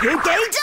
别给这